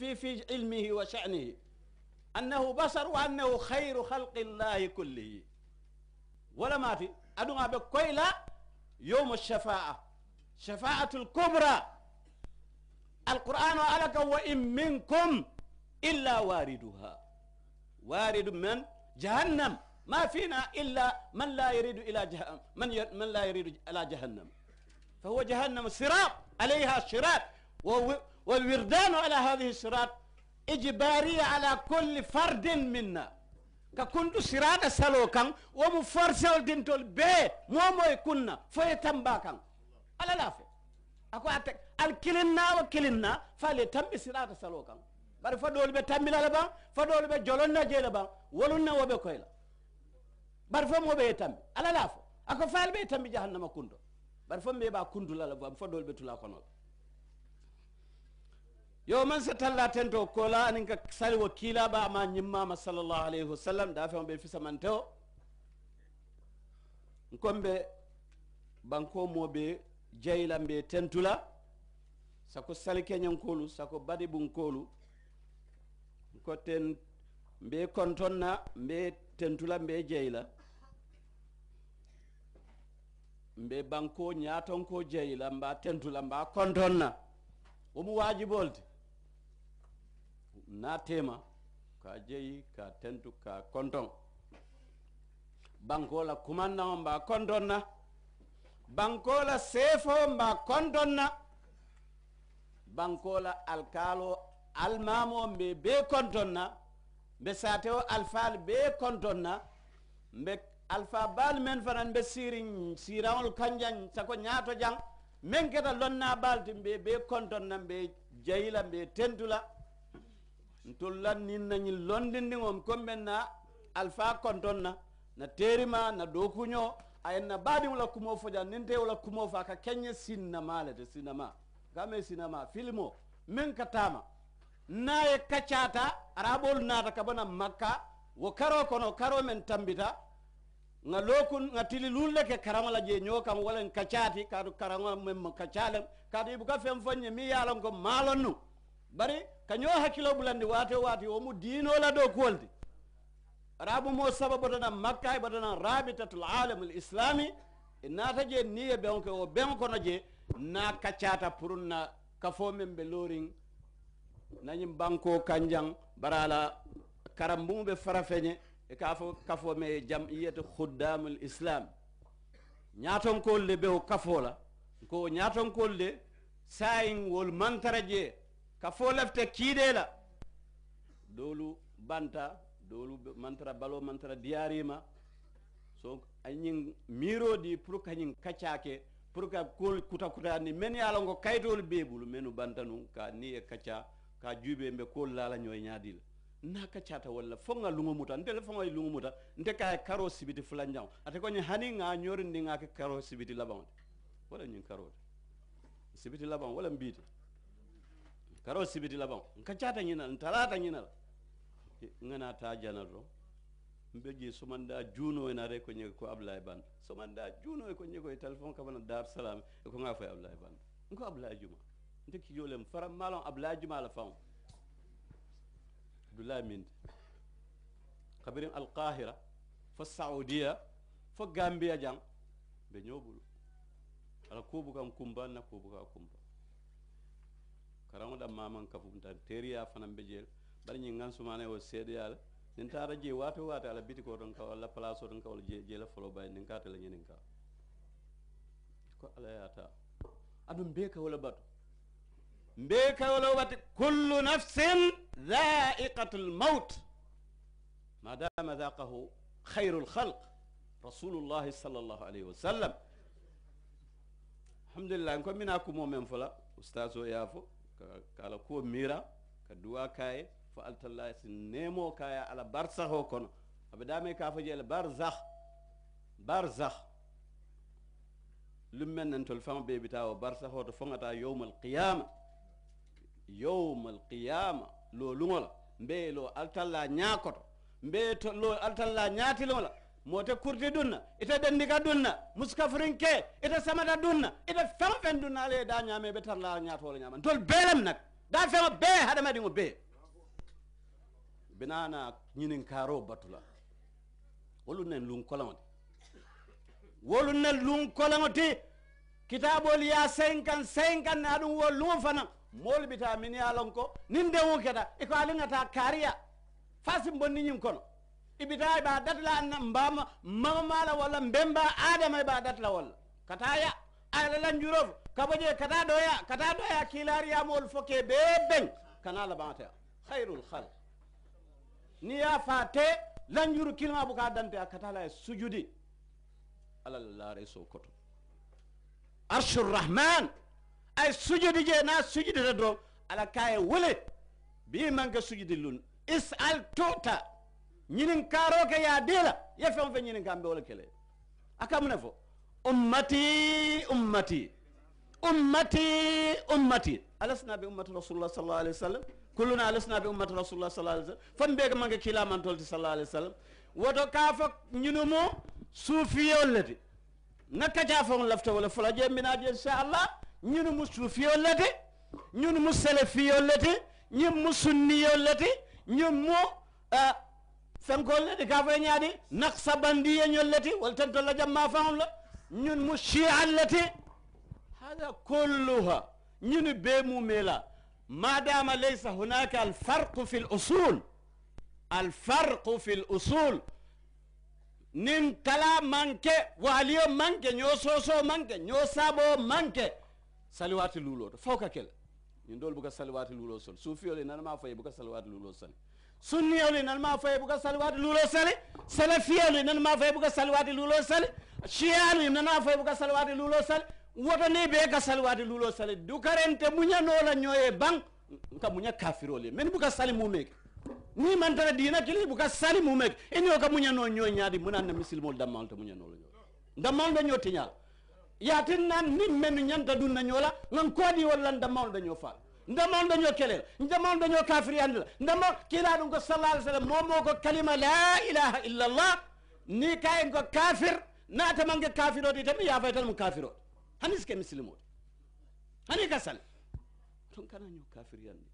في في علمه وشأنه. أنه بشر وأنه خير خلق الله كله. ولا ماتي أدونا بكويلا يوم الشفاعة. شفاعة الكبرى. القرآن على وإن منكم إلا واردها. وارد من؟ جهنم. ما فينا إلا من لا يريد إلى جهنم من, من لا يريد إلى جهنم. فهو جهنم صراط عليها صراط. والوردان على هذه الصراط إجبارية على كل فرد منا. كنت سرادة سلوكا ومفرسة الدين تول بي مومو يكون فيتم باكا على لا في أكو أتك الكلنا وكلنا فليتم سرادة سلوكا. بار فدول بتم لبا فدول بجولنا جيلبا ولنا وبكويلا بار فمو بيتم على لا في أكو فال بيتم جهنم كندو. بار فمي با كندو لبا فدول بتلا كنو yo man sa talla tento kola anin ka sali wo kila ba ma nyimmama sallallahu alaihi wasallam da fe be fisa man tewo nkombe banko moɓe be jayla mbe tentula. Sako sali kenyankolu sako badi bunkolu ko ten mbe kontonna mbe tentula mbe jeyla mbe banko ñatonko jeyla mba tentula mba kontonna. Womu wajibolde naatema ka jeyi ka tentu ka konton. Bankola kumannao mba konton na bankola seefo mba konton na bankola alkaalo almamo mbe be konton na mbe sateo alfaal be konton na mbe alpha baal men fanan mbe sirin siraŋol kanjaŋ sako ñaato jaŋ men keta lonna baalti mbe be konton na mbe jayila mbe tentula. Ntollan nin nañi londindiŋom komben na alfa kontonna na terima na dokuño ayen na baadiŋo la kumo foja nin tewo la kumo fa ka keñe sinnama le te sinama kame sinama filimo meŋ ka tama naye kacata arabol nata ka bona makka wo karo kono karo men tambita. Nga lokun nga tili lulle ke karama la je nyo wala kaccati kadu karama mem kacalem kadu ibuka fem fonye mi yalon ko malonu bari kaño hakkilo ɓulandi waate waati omo diinola dow kuwolde arabu mo sababu tanan makka e ɓatanan rabitatul alam l islami e naata je niye ɓenke o ɓen kono je na kaccata pour na kafo men ɓe lorin nañin banko kanjan bara ala karambumu ɓe farafeñe e ka fo kafo me jamiyata huddamul islam ñatonkol le ɓe o kafola ko ñatonkol le sayin wol mantara je kafo lafita kiide la doolu banta doolu mantara balo mantara diyarima. So añin miiro di pour kañin kaccaake pour ka kol kuta kutaani men ye ala ngo kayitolu bee menu banta nun ka ni ye kacca ka juube mbe kol laalañoo ñaadi la na kaccata walla fo ŋa lungo muta nte le foŋo muta nte kaye karo sibiti fulanjaŋo ate koñi hani nga ñorindi nga ke karo sibiti labaŋo de wala ñiŋ karo. De sibiti labaŋo wala mbiite karo sibiti la laban kaccata ñina talata ñina la. Ngana ta janato mbe je somanda juno ena re ko ñego ko ablaye band somanda juno e ko ñego e téléphone kabana dar salam e ko nga fay ablaye band ko ablaye juma. Nte kijolem faram malon ablaye juma la fam abdoulaye minde kabirin alqahira fo saudiya fo gambia jang. Ɓe ñoɓulu ala kuubu kam kumba na kuubu ka kumba karaŋo ɗam maman kafum tan teriya fanan ɓe jeel bari ñin gan sumane o seedeyala nin tara je wato wato ala biti ko ɗon ka walla place o ɗon ka walla jeela folo bay nin ka tala ñinin ka ko ala yata aɗum be ka wala batu mbe ka wala wati kullu nafsin dhaiqatu lmaut ma dama dhaqahu khayru lkhalq rasulullahi sallllahu alayhi wa sallam alhamdulillah ko mina kumo men fola oustage o kala kuwo mira ka duwa kaye fo altallah si nemo kaya ala barsah o kono aɓe dame ka fo jeele barzah barzah lummen nan tol fama ɓeɓita o barsah o to fogata yowma alqiyama yowma alqiyama lo luŋola mbe lo altalla mbe to lo altalla ñatilola mote kurti dunna ite dendika dunna muskafirin ke ite samata dunna ite feŋo feŋ dunna ala ye da ñaame be tarla ala ñaatoo la ñaama tol bee lem nag daa feŋo bee hadamadiŋo bee binana ñininkaaroo batula. Wolu nen luŋ koloŋo ti. Wolu nen luŋ koloŋo ti kitaabolu ye a senkan senkan ne aɗum wo luŋo fanaŋ moolu bita min ye a lon ko niŋ deŋo keta i ko aliŋ ŋa taa kaariya fasi bonni ñiŋ kono. Mbemba adama i be a datila walla kata ya ala lanjuro fo kabo je kata doya kata doya kilariyamolu fo ke bee beŋ kana labaŋateya hayrul halq ni ya fate lanjuru kilma buka dante a katala e sujudi ala la laare so koto arshur rahman ay sujudi je na sujudita doron ala kaye wole bi manke sujudi lun isal tuta ñinin karoke ya dila ye fen fe ñinin kambe wala kele akamune fo ummati ummati ummati ummati alasna bi ummati rasulullah sallallahu alaihi wasallam kulluna alasna bi ummati rasulullah sallallahu alaihi wasallam fon be manke kila man tolti sallallahu alaihi wasallam woto ka fo ñinumo suufiyol leti nakka ca fon lafta wala fula je minaji inchallah ñunu mu suufiyol leti ñunu mu salafiyol leti ñun mu sunniyol leti ñun mu fenkol سنقول لك كافيني هذه نقص بندية نيولتي ولتن تولا جم فهم لا نيون مشي علتي هذا كلها نيون بيمو ميلا ما دام ليس هناك الفرق في الأصول الفرق في الأصول نين كلا مانك وعليو مانك نيو سوسو مانك نيو سابو مانك سلوات لولو فوكا كلا نين دول بوكا سلوات لولو سول سوفيو لنا ما فايا بوكا سلوات لولو سول. sunniyawle nanma faye buga salwade luulo sele salafiyawle nanma faye buga salwade luulo sele ciyalu nana faye buga salwade luulo ni wotani be sali salwade luulo sele dukarente la ñoye ban nka muña kafirole men buga sali mumeke ni man tara dina kili buka sali mumeke enio ka muñano ñoy ñaadi munanna te muña noo la ñoy dammal da ñotiña yatin naan ni menu ñanta dun na ñola ngan kodi wallan dammal da ño fal ndamon dañoo keleel ndamon dañoo kafiriyandi la ndamo kila ɗum ko sallah alih sallam momo ko kalima la ilaha illa allah ni kayen ko kafir natamange kafirode tan mi yafay tan mo kafirode hani sike misilimoɗe hani ka sal ton kana ño kafiriyandi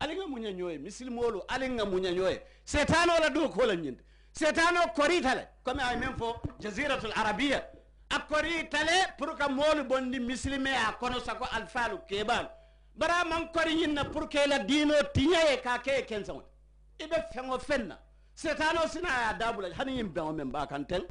alinga muña ñoye misilmolu alinga muña ñoye setan ola ɗo kola ñinde setan o koritale comme ay men fo jasiratul arabia a koritale pour que moolu bondi misilime a kono sako alfalu keɓalu bara man kori ñinna pour que la diino tiñaye ka ke ken sawon ibe fengo fenna. Setano sina ya dabula. Hani yim ben men ba kan tel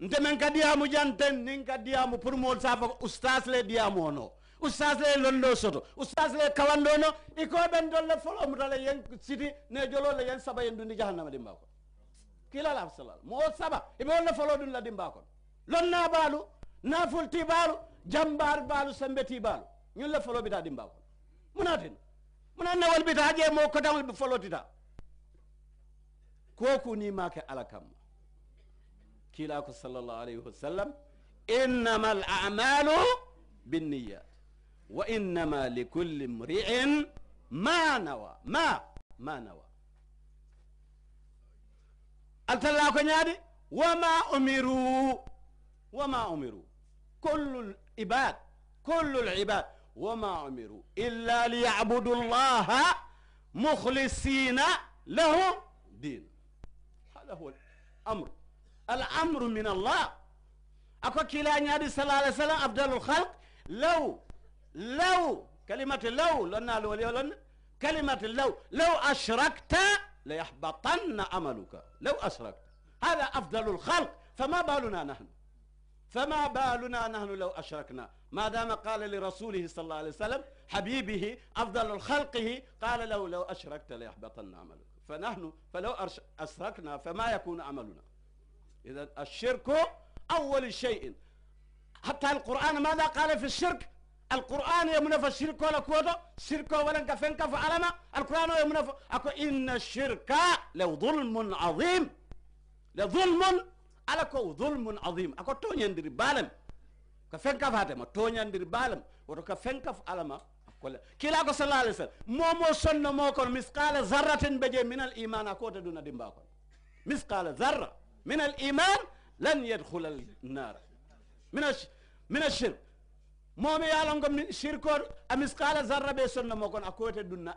nde men ka diamu janten nin ka diamu pour mol safa ustaz le diamu no ustaz le londo soto. Ustaz le kawando no iko ben dolle folo mutale yen siti ne jolo le yen saba yen dundi jahannama dimba ko kila la salal mo saba. Ibe wonna folo dun la dimba ko lonna balu naful tibalu jambar balu sambeti balu. Ñun la folo bita dimba ko munatin muna nawal bita je mo ko dawal bi folo tita koku ni make ala kamma kila ko sallallahu alayhi wa sallam innama al a'malu binniyat wa innama likulli imri'in ma nawa ma ma nawa altalla ko ñaadi wama umiru wama umiru kullu ibad kullu l ibad وما أمروا إلا ليعبدوا الله مخلصين له دين. هذا هو الأمر. الأمر من الله. أكو كلا نادي صلى الله عليه وسلم أفضل الخلق لو لو كلمة لو لنا لو لن كلمة لو لو أشركت ليحبطن عملك لو أشركت هذا أفضل الخلق فما بالنا نحن فما بالنا نحن لو أشركنا؟ ما دام قال لرسوله صلى الله عليه وسلم حبيبه أفضل خلقه قال له لو أشركت ليحبطن عملك. فنحن فلو أشركنا فما يكون عملنا؟ إذا الشرك أول شيء. حتى القرآن ماذا قال في الشرك؟ القرآن يمنف الشرك ولا كوتو شرك ولا كفن كف علما القرآن يمنف أكو إن الشرك لظلم عظيم لظلم ala ko zulmun azim baalam ko fenka fatema toñandiri baalam woto ko fenkaf alama kolle kila ko sallah alih sallam momo sonno mo kono misqala zarratin je min al iman a kota duna dimba kon misqala zarra min al iman lan yadkhula al nar min ashirk momi yalon ko shirko a misqala zarra ɓe sonno mo kon a kote ɗum